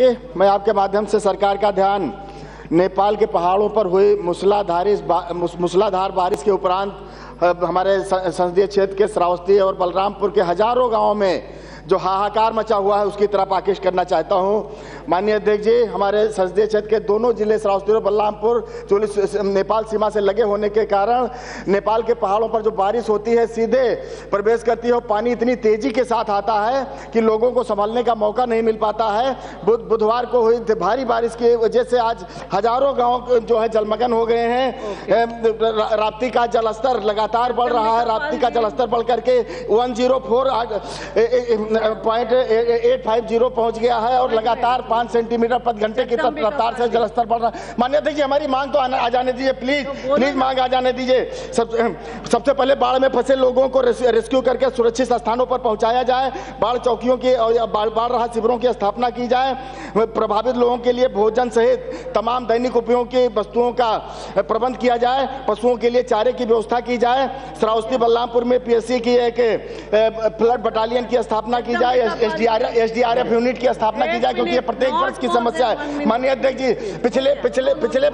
मैं आपके माध्यम से सरकार का ध्यान नेपाल के पहाड़ों पर हुई मूसलाधार मुस- मूसलाधार बारिश के उपरांत हमारे संसदीय क्षेत्र के श्रावस्ती और बलरामपुर के हज़ारों गाँवों में जो हाहाकार मचा हुआ है उसकी तरफ़ आकेश करना चाहता हूँ। माननीय अध्यक्ष जी हमारे संसदीय क्षेत्र के दोनों ज़िले श्रावस्ती और बलरामपुर जो नेपाल सीमा से लगे होने के कारण नेपाल के पहाड़ों पर जो बारिश होती है सीधे प्रवेश करती है और पानी इतनी तेज़ी के साथ आता है कि लोगों को संभालने का मौका नहीं मिल पाता है। बुध बुधवार को हुई भारी बारिश की वजह से आज हज़ारों गाँव जो है जलमग्न हो गए हैं। राप्ती का जलस्तर लगातार बढ़ रहा है। राप्ती का जलस्तर बढ़ करके one zero four point eight five zero पहुँच गया है और लगातार पाँच सेंटीमीटर प्रति घंटे की रफ्तार से जलस्तर बढ़ रहा है। मान्य जी हमारी मांग तो आ जाने दीजिए प्लीज़ प्लीज़ मांग आ जाने दीजिए। सब सबसे पहले बाढ़ में फंसे लोगों को रेस्क्यू करके सुरक्षित स्थानों पर पहुँचाया जाए। बाढ़ चौकियों की और बाढ़ बाढ़ राहत शिविरों की स्थापना की जाए। प्रभावित लोगों के लिए भोजन सहित तमाम दैनिक उपयोग की वस्तुओं का प्रबंध किया जाए। पशुओं के लिए चारे की व्यवस्था की जाए। श्रावस्ती बलरामपुर में पीएससी की एक फ्लड बटालियन की स्थापना की जाए S D R F unit की स्थापना की जाए क्योंकि ये प्रत्येक वर्ष की समस्या है माननीय अध्यक्ष जी पिछले पिछले पिछले.